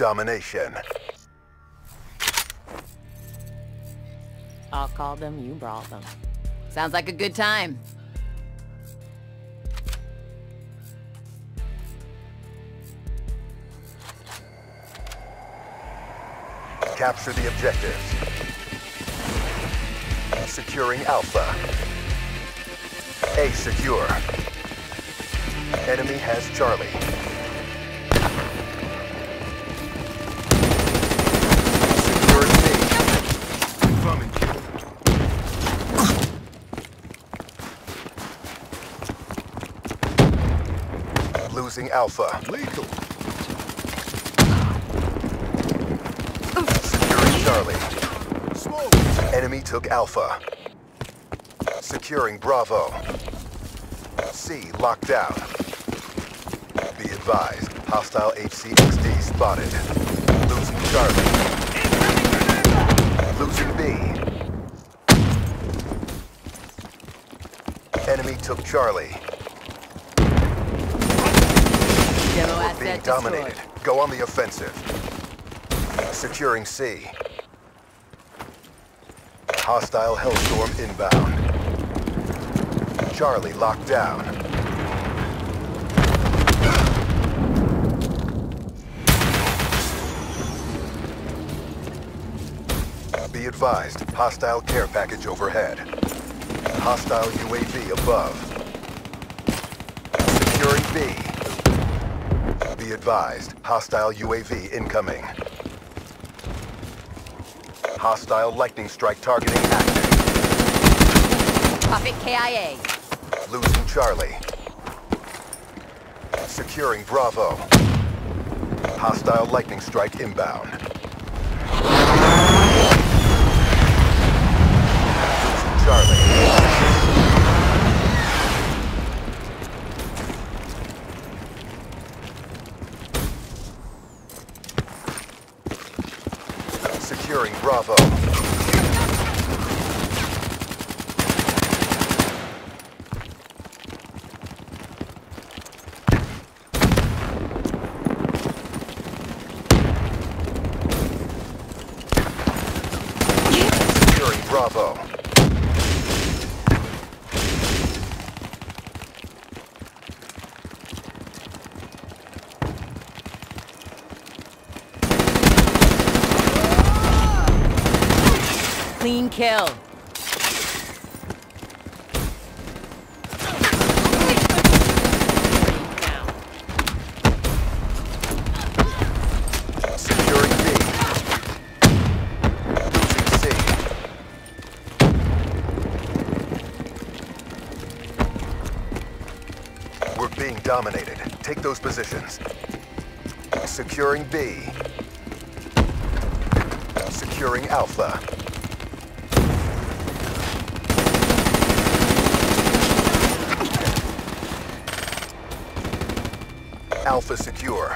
Domination. I'll call them, you brought them. Sounds like a good time. Capture the objectives. Securing Alpha. A secure. Enemy has Charlie. Losing Alpha. Lethal. Securing Charlie. Smoke. Enemy took Alpha. Securing Bravo. C locked down. Be advised, hostile HCXD spotted. Losing Charlie. Losing B. Enemy took Charlie. Demo Being asset dominated. destroyed. Go on the offensive. Securing C. Hostile Hellstorm inbound. Charlie locked down. Be advised, hostile care package overhead. Hostile UAV above. Securing B. Be advised, hostile UAV incoming. Hostile lightning strike targeting active. Puppet KIA. Losing Charlie. Securing Bravo. Hostile lightning strike inbound. Losing Charlie. Securing Bravo. Securing Bravo. Clean kill. We're being dominated. Take those positions. Securing B. Securing Alpha. Alpha secure.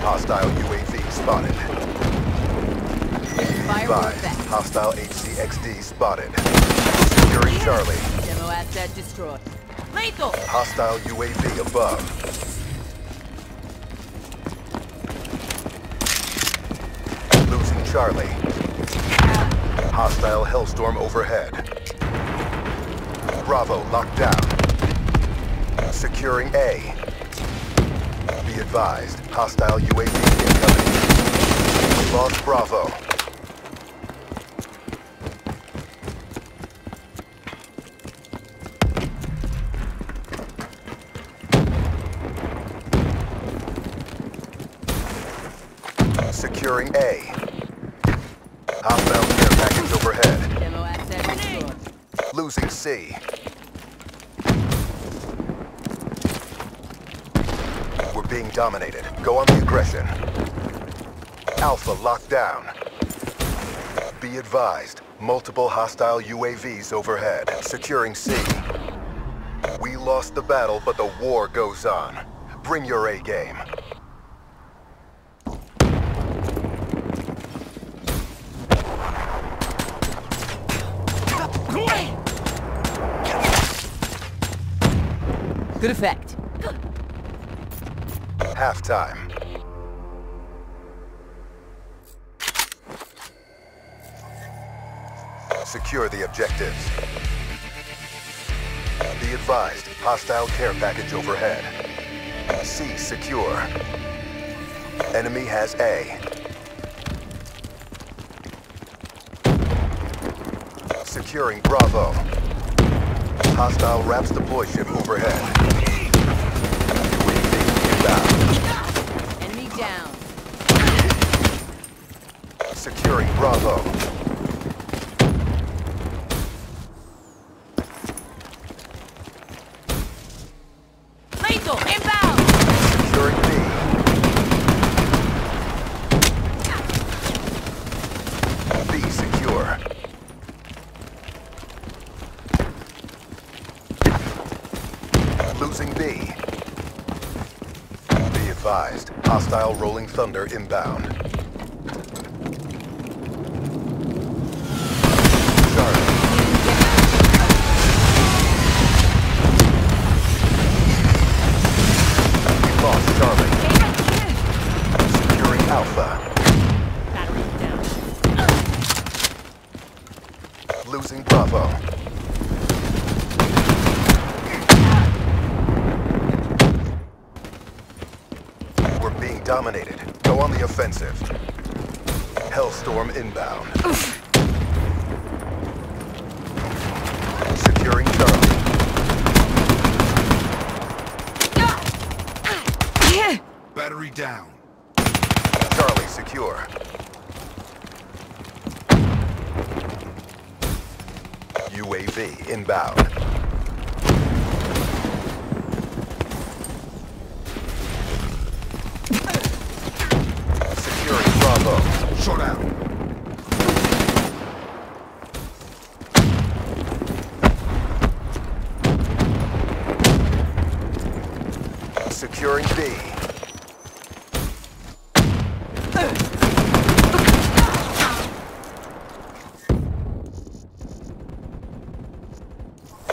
Hostile UAV spotted. Advised, hostile HCXD spotted. Securing Charlie. Demo asset destroyed. Lethal. Hostile UAV above. Losing Charlie. Hostile Hellstorm overhead. Bravo locked down. Securing A. Be advised, hostile UAV incoming. Lost Bravo. Securing A. Hostile care package overhead. Demo asset destroyed. Losing C. being dominated. Go on the aggression. Alpha locked down. Be advised, multiple hostile UAVs overhead. Securing C. We lost the battle, but the war goes on. Bring your A game. Good effect. Halftime. Secure the objectives. Be advised, hostile care package overhead. C secure. Enemy has A. Securing Bravo. Hostile RAPS deploy ship overhead. UAV inbound. Enemy down. Securing Bravo. Lethal, inbound! Securing B. B secure. Losing B. Be advised, hostile Rolling Thunder inbound. Charlie. We lost Charlie. Securing Alpha. Battery down. Losing Bravo. We're being dominated. Go on the offensive. Hellstorm inbound. Securing Charlie. Battery down. Charlie secure. UAV inbound. Securing Bravo. Shut out. Securing B.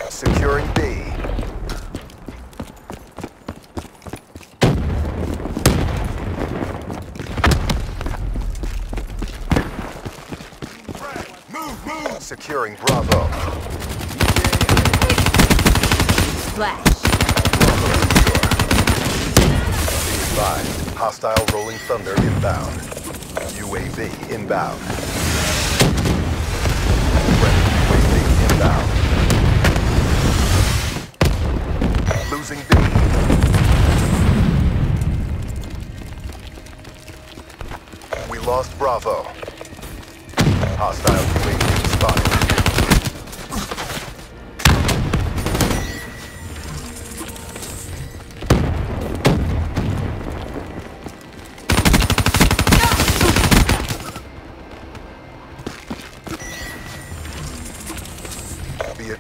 Securing B. Move, move. Securing Bravo. Splash. Bravo secure. Be advised, hostile Rolling Thunder inbound. UAV inbound.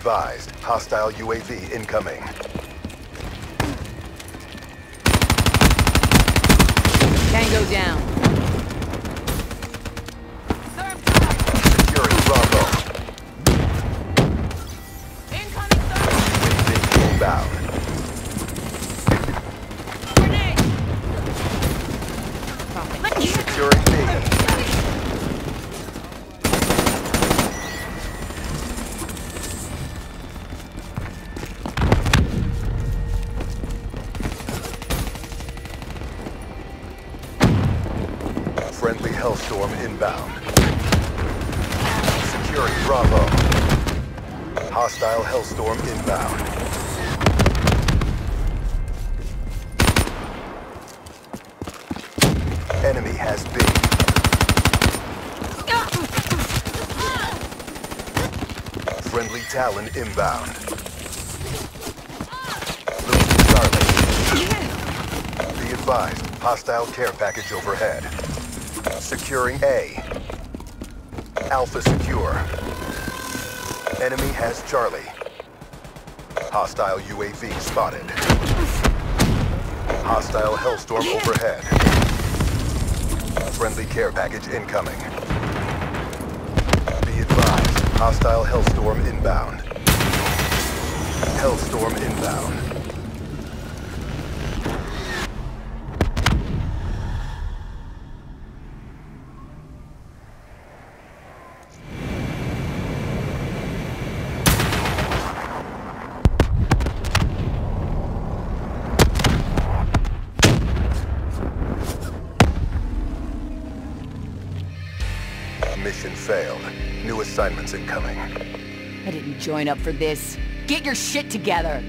Advised, hostile UAV incoming. Tango down. Hellstorm inbound. Securing Bravo. Hostile Hellstorm inbound. Enemy has B. Friendly Talon inbound. Losing Charlie. Be advised, hostile care package overhead. Securing A. Alpha secure. Enemy has Charlie. Hostile UAV spotted. Hostile Hellstorm overhead. Friendly care package incoming. Be advised, hostile Hellstorm inbound. Hellstorm inbound. Mission failed. New assignments incoming. I didn't join up for this. Get your shit together!